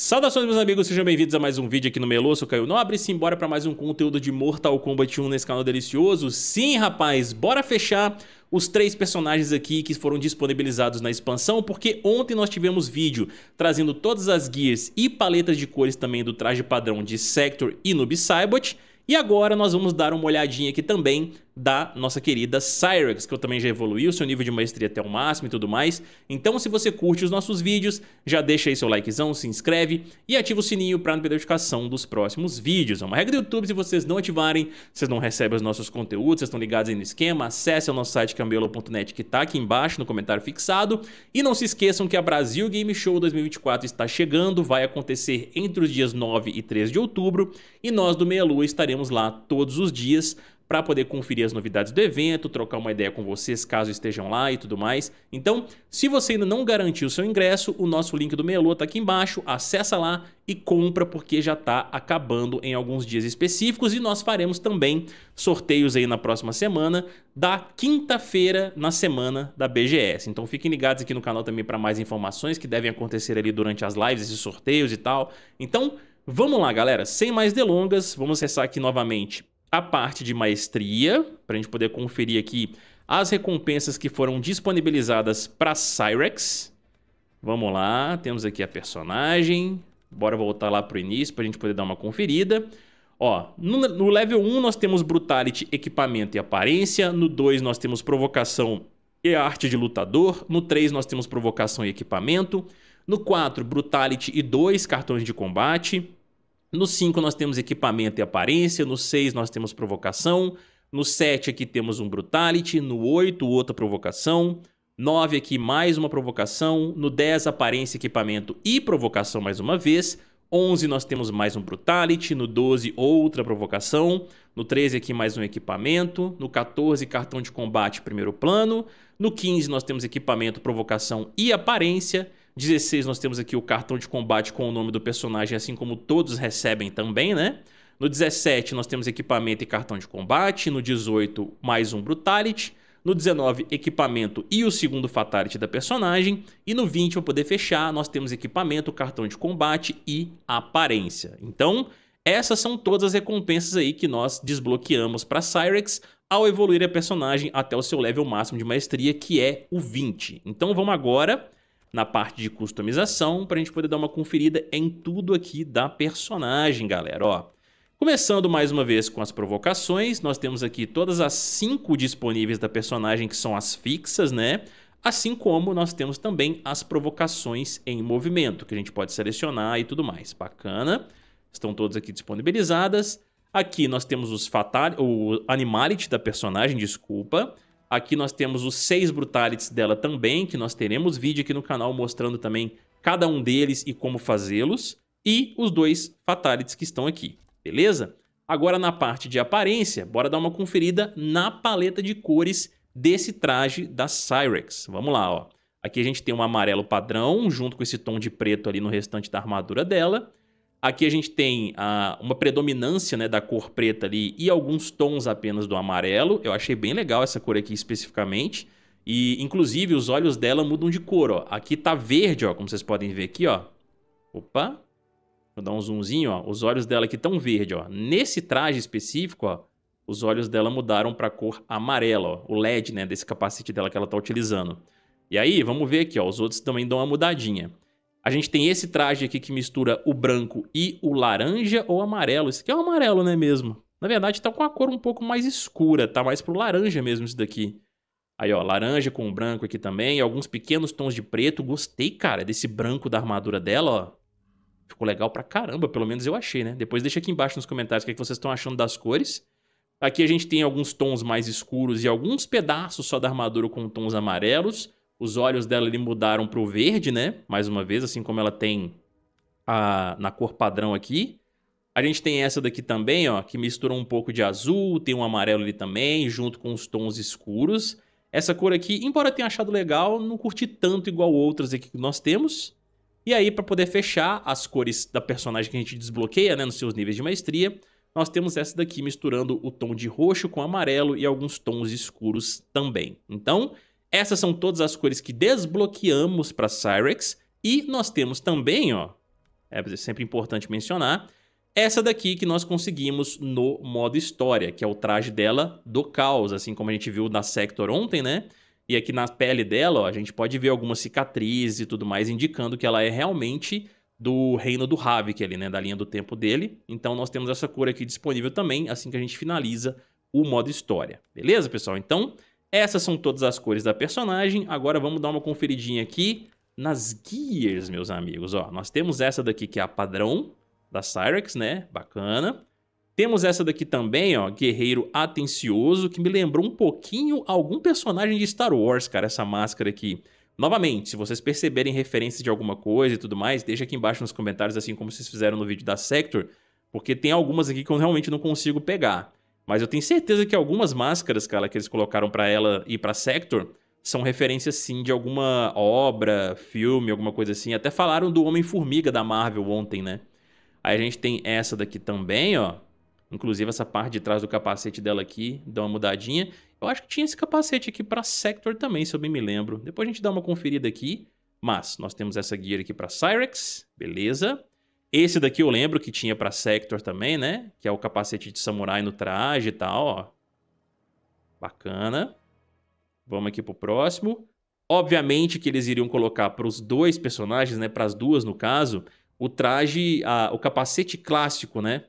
Saudações meus amigos, sejam bem-vindos a mais um vídeo aqui no Melô, sou Caio Nobre e simbora para mais um conteúdo de Mortal Kombat 1 nesse canal delicioso. Sim, rapaz, bora fechar os três personagens aqui que foram disponibilizados na expansão, porque ontem nós tivemos vídeo trazendo todas as guias e paletas de cores também do traje padrão de Sector e Noob Saibot, e agora nós vamos dar uma olhadinha aqui também da nossa querida Cyrex, que eu também já evoluiu seu nível de maestria até o máximo e tudo mais. Então se você curte os nossos vídeos, já deixa aí seu likezão, se inscreve e ativa o sininho para não perder a notificação dos próximos vídeos. É uma regra do YouTube, se vocês não ativarem, vocês não recebem os nossos conteúdos, vocês estão ligados aí no esquema, acesse o nosso site cambelo.net que está aqui embaixo no comentário fixado. E não se esqueçam que a Brasil Game Show 2024 está chegando, vai acontecer entre os dias 9 e 13 de outubro e nós do Meia Lua estaremos lá todos os dias para poder conferir as novidades do evento, trocar uma ideia com vocês caso estejam lá e tudo mais. Então, se você ainda não garantiu seu ingresso, o nosso link do Meia está aqui embaixo, acessa lá e compra porque já está acabando em alguns dias específicos e nós faremos também sorteios aí na próxima semana da quinta-feira na semana da BGS. Então fiquem ligados aqui no canal também para mais informações que devem acontecer ali durante as lives, esses sorteios e tal. Então, vamos lá, galera, sem mais delongas, vamos acessar aqui novamente a parte de maestria, para a gente poder conferir aqui as recompensas que foram disponibilizadas para Cyrex. Vamos lá, temos aqui a personagem. Bora voltar lá para o início para a gente poder dar uma conferida. Ó, no, no, level 1 nós temos Brutality, Equipamento e Aparência. No 2 nós temos Provocação e Arte de Lutador. No 3 nós temos Provocação e Equipamento. No 4, Brutality e 2 cartões de combate. No 5 nós temos equipamento e aparência, no 6 nós temos provocação, no 7 aqui temos um brutality, no 8 outra provocação, 9 aqui mais uma provocação, no 10 aparência, equipamento e provocação mais uma vez, 11 nós temos mais um brutality, no 12 outra provocação, no 13 aqui mais um equipamento, no 14 cartão de combate primeiro plano, no 15 nós temos equipamento, provocação e aparência, 16 nós temos aqui o cartão de combate com o nome do personagem, assim como todos recebem também, né? No 17 nós temos equipamento e cartão de combate, no 18 mais um Brutality, no 19 equipamento e o segundo Fatality da personagem, e no 20 para poder fechar nós temos equipamento, cartão de combate e aparência. Então essas são todas as recompensas aí que nós desbloqueamos para Cyrex ao evoluir a personagem até o seu level máximo de maestria, que é o 20. Então vamos agora na parte de customização para a gente poder dar uma conferida em tudo aqui da personagem, galera. Ó, começando mais uma vez com as provocações, nós temos aqui todas as cinco disponíveis da personagem que são as fixas, né? Assim como nós temos também as provocações em movimento, que a gente pode selecionar e tudo mais. Bacana. Estão todas aqui disponibilizadas. Aqui nós temos os fatal... o animality da personagem, desculpa. Aqui nós temos os seis brutalities dela também, que nós teremos vídeo aqui no canal mostrando também cada um deles e como fazê-los. E os dois fatalities que estão aqui, beleza? Agora na parte de aparência, bora dar uma conferida na paleta de cores desse traje da Cyrex. Vamos lá, ó. Aqui a gente tem um amarelo padrão, junto com esse tom de preto ali no restante da armadura dela. Aqui a gente tem ah, uma predominância né, da cor preta ali e alguns tons apenas do amarelo. Eu achei bem legal essa cor aqui especificamente. E, inclusive, os olhos dela mudam de cor, ó. Aqui tá verde, ó, como vocês podem ver aqui, ó. Opa! Vou dar um zoomzinho, ó. Os olhos dela aqui estão verde. Nesse traje específico, ó, os olhos dela mudaram para cor amarela. O LED, né, desse capacete dela que ela tá utilizando. E aí, vamos ver aqui, ó. Os outros também dão uma mudadinha. A gente tem esse traje aqui que mistura o branco e o laranja ou amarelo. Esse aqui é o amarelo, né mesmo? Na verdade, tá com a cor um pouco mais escura, tá mais pro laranja mesmo isso daqui. Aí, ó, laranja com branco aqui também, alguns pequenos tons de preto. Gostei, cara, desse branco da armadura dela, ó. Ficou legal pra caramba, pelo menos eu achei, né? Depois deixa aqui embaixo nos comentários o que, é que vocês estão achando das cores. Aqui a gente tem alguns tons mais escuros e alguns pedaços só da armadura com tons amarelos. Os olhos dela ali mudaram para o verde, né? Mais uma vez, assim como ela tem a, na cor padrão aqui. A gente tem essa daqui também, ó, que mistura um pouco de azul, tem um amarelo ali também, junto com os tons escuros. Essa cor aqui, embora tenha achado legal, não curti tanto igual outras aqui que nós temos. E aí, para poder fechar as cores da personagem que a gente desbloqueia, né, nos seus níveis de maestria, nós temos essa daqui misturando o tom de roxo com amarelo e alguns tons escuros também. Então, essas são todas as cores que desbloqueamos para Cyrex. E nós temos também, ó, é sempre importante mencionar. Essa daqui que nós conseguimos no modo história, que é o traje dela do caos, assim como a gente viu na Sector ontem, né? E aqui na pele dela, ó, a gente pode ver algumas cicatrizes e tudo mais, indicando que ela é realmente do reino do Havik ali, né? Da linha do tempo dele. Então nós temos essa cor aqui disponível também, assim que a gente finaliza o modo história. Beleza, pessoal? Então, essas são todas as cores da personagem. Agora vamos dar uma conferidinha aqui nas gears, meus amigos. Ó, nós temos essa daqui que é a padrão da Cyrex, né? Bacana. Temos essa daqui também, ó, Guerreiro Atencioso, que me lembrou um pouquinho algum personagem de Star Wars, cara, essa máscara aqui. Novamente, se vocês perceberem referências de alguma coisa e tudo mais, deixa aqui embaixo nos comentários, assim como vocês fizeram no vídeo da Sector, porque tem algumas aqui que eu realmente não consigo pegar. Mas eu tenho certeza que algumas máscaras, cara, que eles colocaram para ela e para Sector, são referências sim de alguma obra, filme, alguma coisa assim. Até falaram do Homem-Formiga da Marvel ontem, né? Aí a gente tem essa daqui também, ó. Inclusive essa parte de trás do capacete dela aqui, dá uma mudadinha. Eu acho que tinha esse capacete aqui para Sector também, se eu bem me lembro. Depois a gente dá uma conferida aqui. Mas nós temos essa gear aqui para Cyrex, beleza. Esse daqui eu lembro que tinha para Sector também, né? Que é o capacete de samurai no traje e tal, ó. Bacana. Vamos aqui pro próximo. Obviamente que eles iriam colocar para os dois personagens, né? Para as duas no caso, o traje, a, o capacete clássico, né?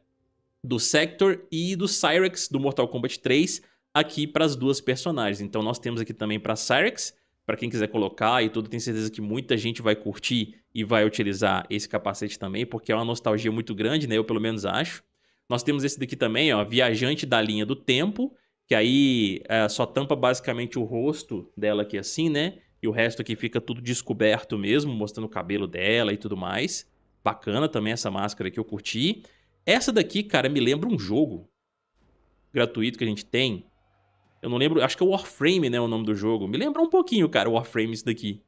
Do Sector e do Cyrex do Mortal Kombat 3 aqui para as duas personagens. Então nós temos aqui também para Cyrex, para quem quiser colocar e tudo, tenho certeza que muita gente vai curtir e vai utilizar esse capacete também, porque é uma nostalgia muito grande, né? Eu pelo menos acho. Nós temos esse daqui também, ó, Viajante da Linha do Tempo, que aí é, só tampa basicamente o rosto dela aqui assim, né? E o resto aqui fica tudo descoberto mesmo, mostrando o cabelo dela e tudo mais. Bacana também essa máscara que eu curti. Essa daqui, cara, me lembra um jogo gratuito que a gente tem. Eu não lembro, acho que é Warframe, né, o nome do jogo. Me lembra um pouquinho, cara, o Warframe isso daqui.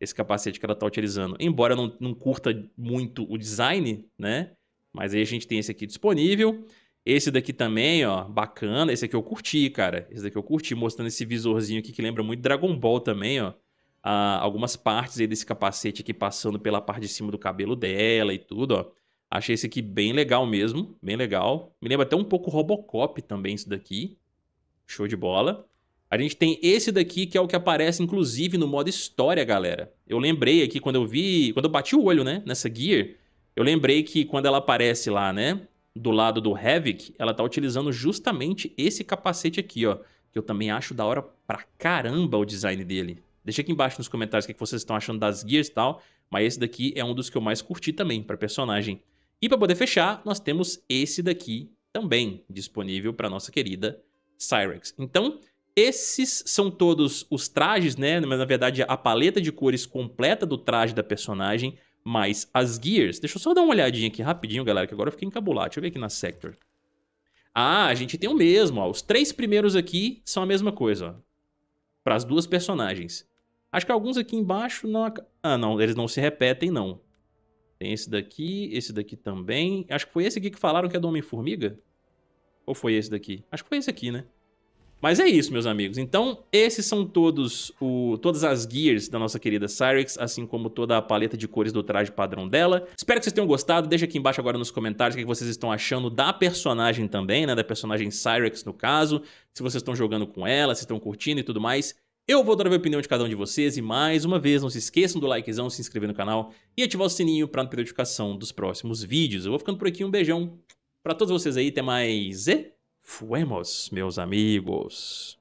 Esse capacete que ela tá utilizando. Embora não, não curta muito o design, né? Mas aí a gente tem esse aqui disponível. Esse daqui também, ó, bacana. Esse aqui eu curti, cara. Esse daqui eu curti, mostrando esse visorzinho aqui que lembra muito Dragon Ball também, ó ah, algumas partes aí desse capacete aqui passando pela parte de cima do cabelo dela e tudo, ó. Achei esse aqui bem legal mesmo, bem legal. Me lembra até um pouco Robocop também isso daqui. Show de bola. A gente tem esse daqui que é o que aparece inclusive no modo história, galera. Eu lembrei aqui quando eu vi, quando eu bati o olho, né, nessa gear, eu lembrei que quando ela aparece lá, né, do lado do Havoc, ela tá utilizando justamente esse capacete aqui, ó, que eu também acho da hora pra caramba o design dele. Deixa aqui embaixo nos comentários o que vocês estão achando das gears e tal, mas esse daqui é um dos que eu mais curti também para personagem. E para poder fechar, nós temos esse daqui também disponível para nossa querida Cyrex. Então, esses são todos os trajes, né? Mas na verdade a paleta de cores completa do traje da personagem, mais as gears. Deixa eu só dar uma olhadinha aqui rapidinho, galera, que agora eu fiquei encabulado. Deixa eu ver aqui na Sector. Ah, a gente tem o mesmo, ó. Os três primeiros aqui são a mesma coisa, ó. Para as duas personagens. Acho que alguns aqui embaixo não... Ah, não, eles não se repetem, não. Tem esse daqui, esse daqui também. Acho que foi esse aqui que falaram que é do Homem-Formiga. Ou foi esse daqui? Acho que foi esse aqui, né? Mas é isso, meus amigos. Então, esses são todos o, todas as gears da nossa querida Cyrex, assim como toda a paleta de cores do traje padrão dela. Espero que vocês tenham gostado. Deixa aqui embaixo agora nos comentários o que vocês estão achando da personagem também, né? Da personagem Cyrex, no caso. Se vocês estão jogando com ela, se estão curtindo e tudo mais. Eu vou dar a opinião de cada um de vocês e mais uma vez não se esqueçam do likezão, se inscrever no canal e ativar o sininho para não perder notificação dos próximos vídeos. Eu vou ficando por aqui, um beijão para todos vocês aí, até mais e fuemos, meus amigos.